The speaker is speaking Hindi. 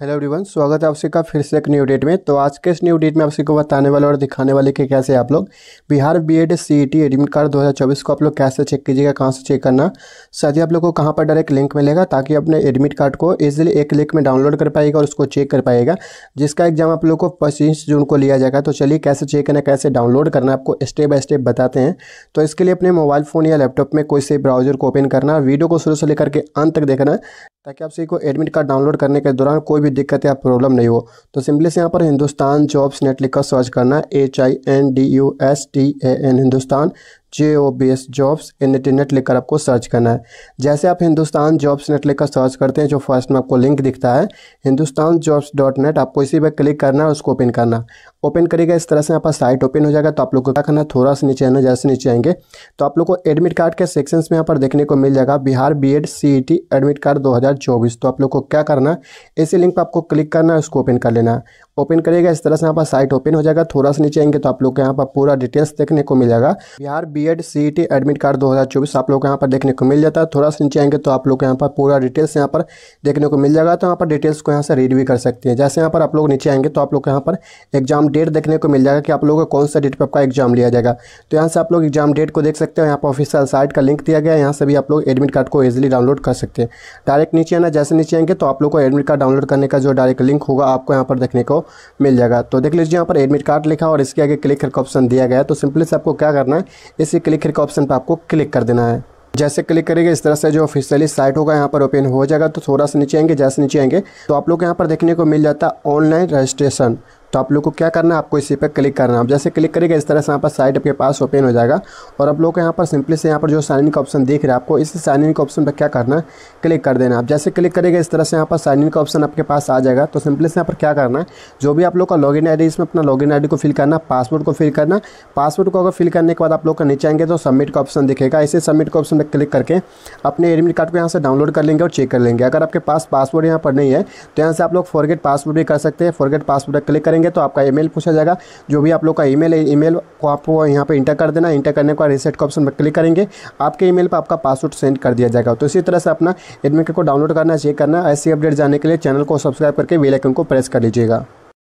हेलो एवरीवन स्वागत है आप का फिर से एक न्यू डेट में। तो आज के इस न्यू डेट में आप को बताने वाले और दिखाने वाले कि कैसे आप लोग Bihar B Ed C E T admit card 2024 को आप लोग कैसे चेक कीजिएगा, कहाँ से चेक करना। साथ ही आप लोग को कहाँ पर डायरेक्ट लिंक मिलेगा ताकि अपने एडमिट कार्ड को ईजिली एक लिंक में डाउनलोड कर पाएगा और उसको चेक कर पाएगा जिसका एग्ज़ाम आप लोग को पच्चीस जून को लिया जाएगा। तो चलिए कैसे चेक करना, कैसे डाउनलोड करना, आपको स्टेप बाय स्टेप बताते हैं। तो इसके लिए अपने मोबाइल फ़ोन या लैपटॉप में कोई से ब्राउज़र को ओपन करना वीडियो को शुरू से लेकर के अंत तक देखना, ताकि आप सही को एडमिट कार्ड डाउनलोड करने के दौरान कोई भी दिक्कत या प्रॉब्लम नहीं हो। तो सिंपली से यहाँ पर हिंदुस्तान जॉब्स नेट लिखकर सर्च करना H I N D U S T A N Hindustan. J O B S jobs in net लिखकर आपको सर्च करना है। जैसे आप हिंदुस्तान जॉब्स नेट लिखकर सर्च करते हैं, जो फ़र्स्ट में आपको लिंक दिखता है, हिंदुस्तान जॉब्स डॉट नेट, आपको इसी पर क्लिक करना है, उसको ओपन करना। ओपन करेगा इस तरह से पर साइट ओपन हो जाएगा तो आप लोग को क्या करना थोड़ा सा नीचे आना जैसे नीचे आएँगे तो आप लोग को एडमिट कार्ड के सेक्शंस में यहाँ पर देखने को मिल जाएगा, Bihar B Ed C E T admit card दो तो आप लोग को क्या करना है, इसी लिंक पर आपको क्लिक करना है, उसको ओपन कर लेना है। ओपन करेगा इस तरह से यहाँ पर साइट ओपन हो जाएगा, थोड़ा सा नीचे आएँगे तो आप लोग को यहाँ पर पूरा डिटेल्स देखने को मिल जाएगा। Bihar B Ed C T admit card 2024 आप लोग को यहाँ पर देखने को मिल जाता है। थोड़ा सा नीचे आएँगे तो आप लोग को यहाँ पर पूरा डिटेल्स यहाँ पर देखने को मिल जाएगा। तो यहाँ पर डिटेल्स को यहाँ से रीड भी कर सकते हैं। जैसे यहाँ पर आप लोग नीचे आएँगे तो आप लोग को यहाँ पर एग्ज़ाम डेट देखने को मिल जाएगा कि आप लोगों को कौन सा डेट पर आपका एग्ज़ाम लिया जाएगा। तो यहाँ से आप लोग एग्ज़ाम डेट को देख सकते हो। यहाँ पर ऑफिशियल साइट का लिंक दिया गया है। यहाँ से भी आप लोग एडमिट कार्ड को ईजिली डाउनलोड कर सकते हैं। डायरेक्ट नीचे आना, जैसे नीचे आएँगे तो आप लोग को एडमिट कार्ड डाउनलोड करने का जो डायरेक्ट लिंक होगा आपको यहाँ पर देखने को मिल जाएगा। तो देख लीजिए यहाँ पर एडमिट कार्ड लिखा और इसके आगे क्लिक करके ऑप्शन दिया गया तो सिंपली से आपको क्या करना है क्लिक करके ऑप्शन पर आपको क्लिक कर देना है। जैसे क्लिक करेंगे, इस तरह से जो ऑफिशियली साइट होगा, यहाँ पर ओपन हो जाएगा तो थोड़ा सा नीचे आएँगे, जैसे नीचे आएँगे तो आप लोग यहाँ पर देखने को मिल जाता है ऑनलाइन रजिस्ट्रेशन तो आप लोग को क्या करना है? आपको इसी पर क्लिक करना है। आप जैसे क्लिक करेंगे इस तरह से यहाँ पर साइट आपके पास ओपन हो जाएगा और आप लोग को यहाँ पर सिंपली से यहाँ पर जो साइन इन का ऑप्शन देख रहे हैं आपको, इस साइन इन का ऑप्शन पर क्या करना है? क्लिक कर देना आप जैसे क्लिक करेंगे इस तरह से यहाँ पर साइन इन का ऑप्शन आपके पास आ जाएगा। तो सिंपली से यहाँ पर क्या करना है? जो भी आप लोग का लॉगिन आई इसमें अपना लॉगिन आई को फिल करना पासवर्ड को फिल करना पासवर्ड को अगर फिल करने के बाद आप लोग का नीचे आएँगे तो सबमिट का ऑप्शन दिखेगा। इसे सबमिट का ऑप्शन पर क्लिक करके अपने एडमिट कार्ड को यहाँ से डाउनलोड कर लेंगे और चेक कर लेंगे। अगर आपके पास पासवर्ड यहाँ पर नहीं है तो यहाँ से आप लोग फॉरगेट पासवर्ड भी कर सकते हैं। फॉरगेट पासवर्ड पर क्लिक करेंगे तो आपका ईमेल पूछा जाएगा। जो भी आप लोग का ईमेल है, ईमेल को आप यहाँ पे इंटर कर देना। इंटर करने के बाद रिसेट का ऑप्शन पर क्लिक करेंगे। आपके ईमेल पर आपका पासवर्ड सेंड कर दिया जाएगा। तो इसी तरह से अपना एडमिट को डाउनलोड करना चेक करना। ऐसी अपडेट जाने के लिए चैनल को सब्सक्राइब करके बेलाइकन को प्रेस कर लीजिएगा।